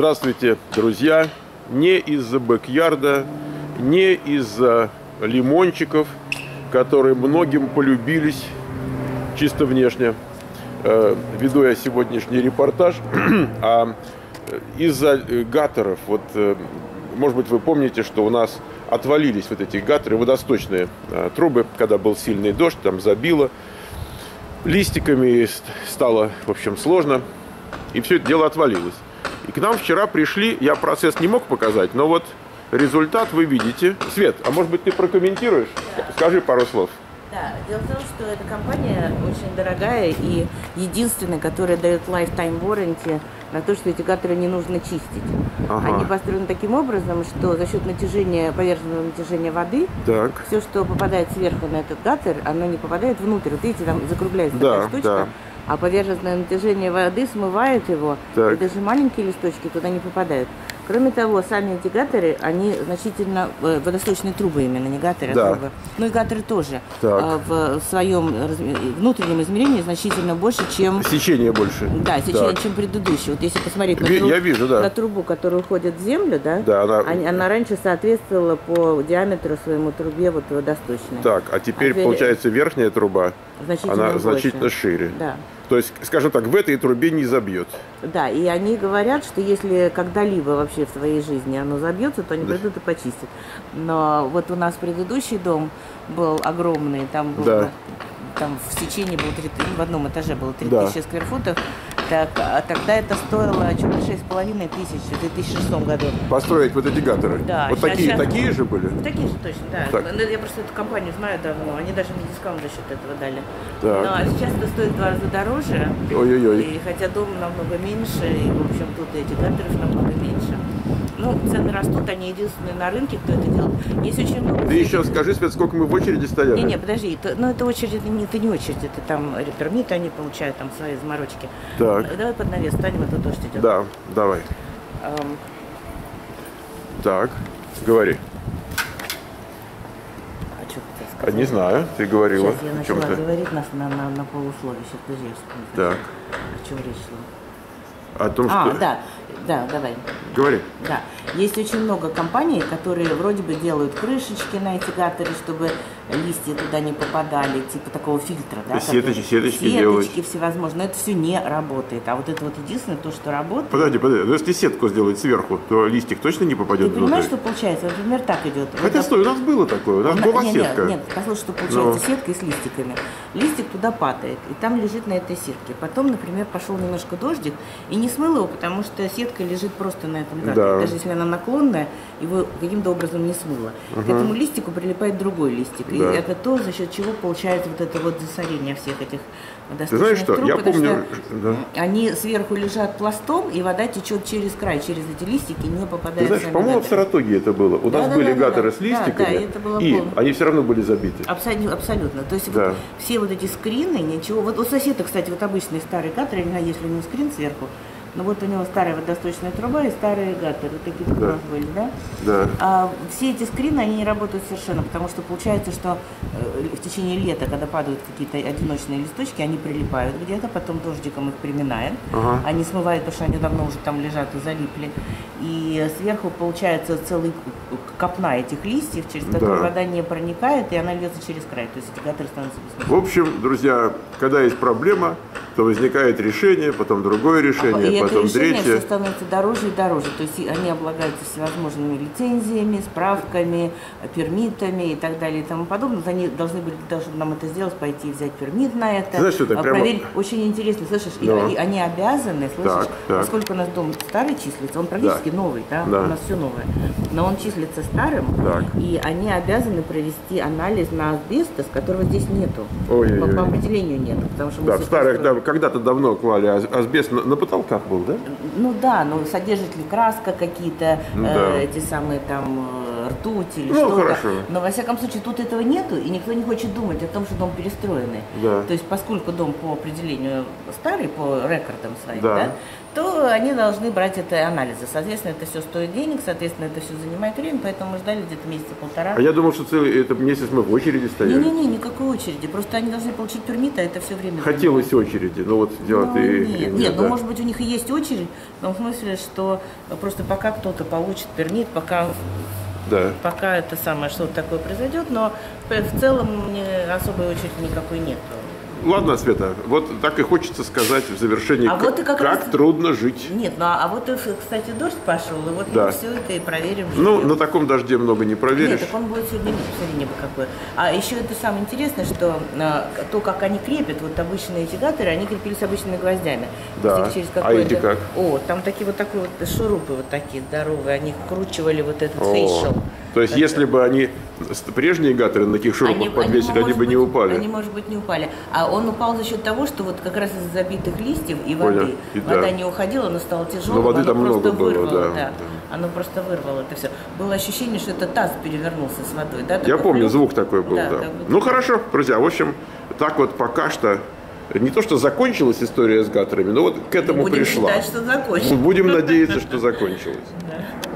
Здравствуйте, друзья! Не из-за бэк-ярда, не из-за лимончиков, которые многим полюбились чисто внешне. Э, веду я сегодняшний репортаж, а из-за гаторов. Вот, э, может быть, вы помните, что у нас отвалились вот эти гаторы, водосточные э, трубы, когда был сильный дождь, там забило листиками, стало, в общем, сложно. И все это дело отвалилось. И к нам вчера пришли, я процесс не мог показать, но вот результат вы видите. Свет, а может быть ты прокомментируешь? Да. Скажи пару слов. Да, дело в том, что эта компания очень дорогая и единственная, которая дает lifetime warranty на то, что эти гаторы не нужно чистить. Ага. Они построены таким образом, что за счет натяжения, поверхностного натяжения воды, так. все, что попадает сверху на этот гатер, оно не попадает внутрь. Вот видите, там закругляется да, такая штучка. Да а поверхностное натяжение воды смывает его, так. и даже маленькие листочки туда не попадают. Кроме того, сами эти гаторы, они значительно, э, водосточные трубы именно, не гаторы, а да. а трубы. Ну и гаторы тоже так. Э, в своем внутреннем измерении значительно больше, чем... Сечение больше. Да, сечение, чем предыдущее. Вот если посмотреть на, труб... Я вижу, да. на трубу, которая уходит в землю, да, да она... она раньше соответствовала по диаметру своему трубе вот водосточной. Так, а теперь, а теперь... получается, верхняя труба, значительно она больше. значительно шире. Да. То есть, скажем так, в этой трубе не забьет. Да, и они говорят, что если когда-либо вообще в своей жизни оно забьется, то они да. придут и почистят. Но вот у нас предыдущий дом был огромный, там был да. там в сечении был 3, в одном этаже было 3000 да. скверфутов, так, а тогда это стоило чуть ли шесть с половиной тысяч в 2006 году. Построить вот эти гаторы? Да. Вот сейчас, такие, сейчас... такие же были? Такие же точно, да. Так. Ну, я просто эту компанию знаю давно. Они даже мне дискаунт за счет этого дали. Так. Ну, а сейчас это стоит в два раза дороже. Ой-ой-ой. И хотя дом намного меньше, и, в общем, тут эти гаторы намного меньше. Ну, цены растут, они единственные на рынке, кто это делает. Есть очень много... Ты еще скажи, Свет, сколько мы в очереди стояли? Не, не, подожди, это, ну это очередь, это не, это не очередь, это там пермиты они получают, там свои заморочки. Так. Давай под навес станем, это дождь идет. Да, давай. Um... Так, говори. А что ты сказал? А, не знаю, ты говорила. Сейчас я начала говорить на, на, на, на полусловие, сейчас подожди, я вспомню. Так. О чем речь шла? О том, а, что... да, да, давай. Говори. Да. Есть очень много компаний, которые вроде бы делают крышечки на эти гаторы, чтобы листья туда не попадали, типа такого фильтра, да? Сеточки, сеточки, сеточки делают. всевозможные. Но это все не работает. А вот это вот единственное, то, что работает. Подожди, подожди. Но если сетку сделать сверху, то листик точно не попадет Ты понимаешь, что получается? Например, так идет. Хотя, вот, стой, у нас было такое. У нас была нет, сетка. Нет, нет, послушай, что получается Но... сетка с листиками. Листик туда падает, и там лежит на этой сетке. Потом, например, пошел немножко дождик, и не смыл его, потому что сетка лежит просто на этом гаторе. Да. Даже если она наклонная, его каким-то образом не смыло. Угу. К этому листику прилипает другой листик. Да. И это то, за счет чего получается вот это вот засорение всех этих Ты знаешь что, труб, я помню... Да. Они сверху лежат пластом, и вода течет через край, через эти листики, не попадает Ты знаешь, по-моему, в Саратоге это было. У да, нас да, были да, гаторы да, с листиками, да, да, и, это было и полно. они все равно были забиты. Абсолютно. абсолютно. То есть да. вот все вот эти скрины, ничего... Вот у соседа, кстати, вот обычные старые гаторы, если у него скрин сверху, ну вот у него старая водосточная труба и старые вот такие да. были, да? Да. А, все эти скрины, они не работают совершенно, потому что получается, что э, в течение лета, когда падают какие-то одиночные листочки, они прилипают где-то, потом дождиком их приминает, ага. они смывают, потому что они давно уже там лежат и залипли. И сверху получается целый копна этих листьев, через которые да. вода не проникает, и она льется через край. То есть эти гаторы становятся В общем, друзья, когда есть проблема, то возникает решение, потом другое решение, и потом это решение третье. все становится дороже и дороже. То есть они облагаются всевозможными лицензиями, справками, пермитами и так далее и тому подобное. Они должны были даже нам это сделать, пойти и взять пермит на это. Знаешь, что это а, прямо... Проверить. Очень интересно, слышишь, Но. и, они обязаны, слышишь, так, так. поскольку у нас дом старый числится, он практически да. новый, да? да, у нас все новое, но он числится старым, так. и они обязаны провести анализ на асбестос, которого здесь нету. Ой, по, по определению нет, потому что да, в старых, да, когда-то давно клали асбест на, на потолках был, да? Ну да, но содержит ли краска какие-то, ну, да. э, эти самые там ртуть или ну, что-то. Хорошо. Но во всяком случае тут этого нету, и никто не хочет думать о том, что дом перестроенный. Да. То есть поскольку дом по определению старый, по рекордам своим, Да. да, то они должны брать это анализы. Соответственно, это все стоит денег, соответственно, это все занимает время, поэтому мы ждали где-то месяца полтора. А я думал, что целый этот месяц мы в очереди стояли. Не-не-не, никакой очереди. Просто они должны получить пермит, а это все время. Хотелось очереди, но вот дело Ну, ты... нет, нет, ну может быть у них и есть очередь, но в смысле, что просто пока кто-то получит пермит, пока Да. пока это самое что-то такое произойдет, но в целом не, особой очереди никакой нет. Ладно, Света, вот так и хочется сказать в завершении, А как, вот и как раз- трудно жить. Нет, ну а вот, кстати, дождь пошел, и вот Да. мы все это и проверим. Ну, живем. на таком дожде много не проверишь. Нет, так он будет сегодня, посмотри, небо какое. А еще это самое интересное, что а, то, как они крепят, вот обычные эти они крепились обычными гвоздями. Да. Через А эти как? О, там такие вот такие вот шурупы вот такие здоровые, они кручивали вот этот О, фейшл. То есть, если бы они прежние гаторы на таких шурупах подвесили, они, может бы не быть, упали. Они, может быть, не упали. А он упал за счет того, что вот как раз из забитых листьев и Понял. воды. И да. Вода не уходила, она стала тяжелой. Но воды там много было, вырвало, да, да. Оно просто вырвало это все. Было ощущение, что это таз перевернулся с водой. Да, Я помню, хлюп. звук такой был, Да, да. Ну хорошо, друзья, в общем, так вот пока что не то, что закончилась история с гаторами, но вот к этому Будем пришла. считать, что закончилось. Будем надеяться, что закончилась. Да.